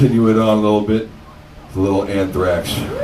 continue it on a little bit. A little anthrax.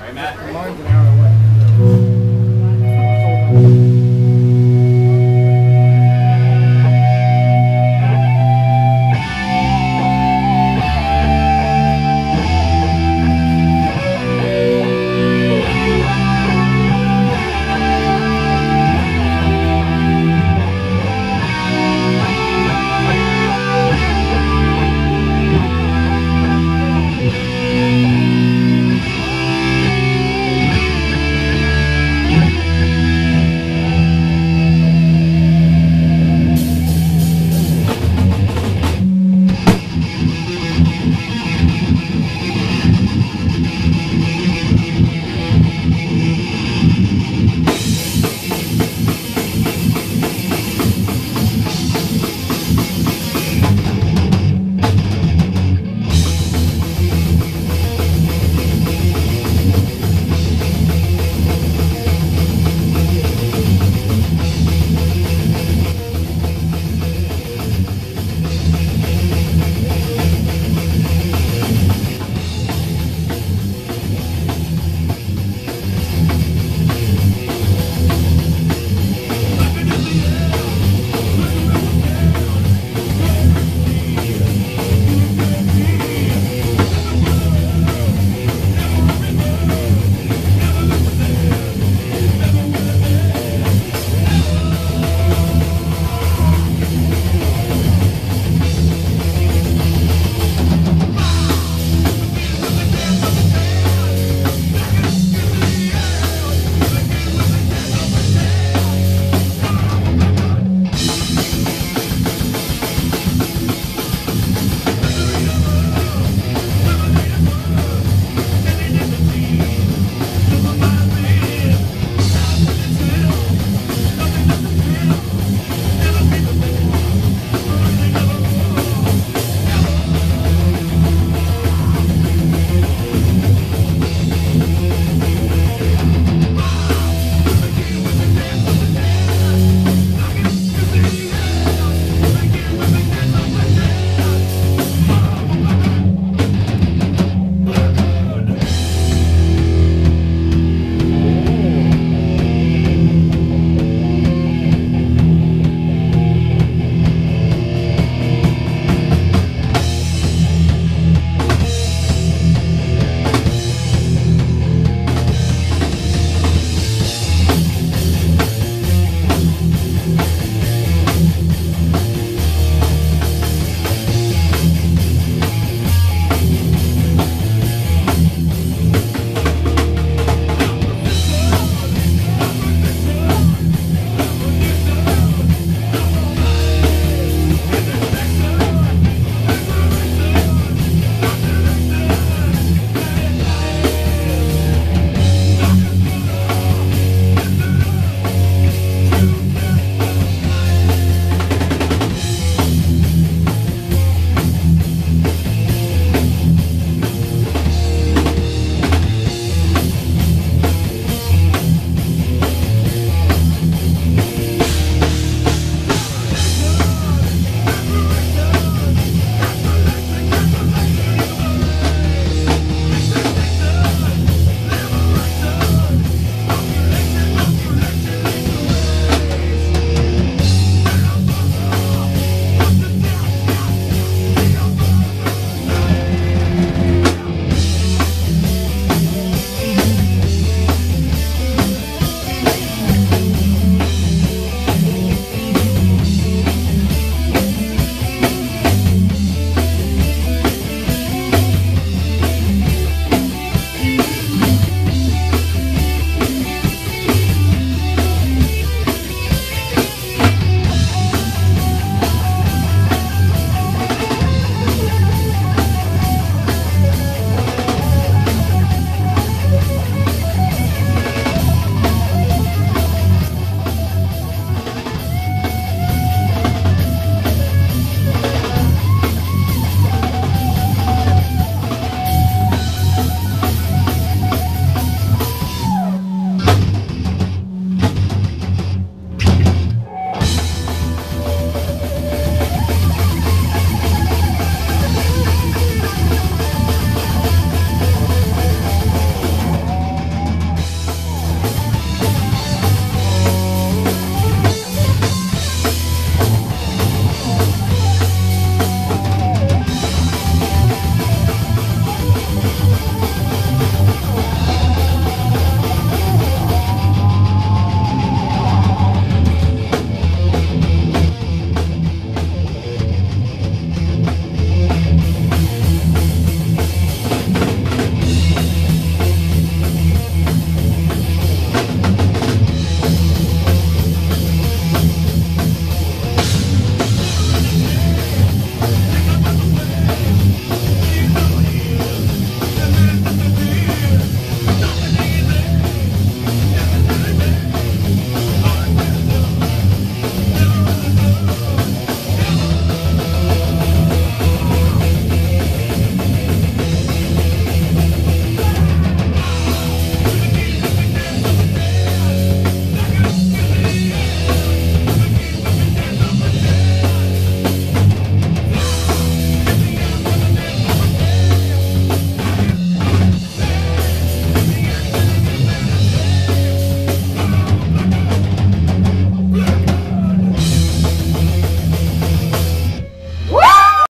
Right, Matt.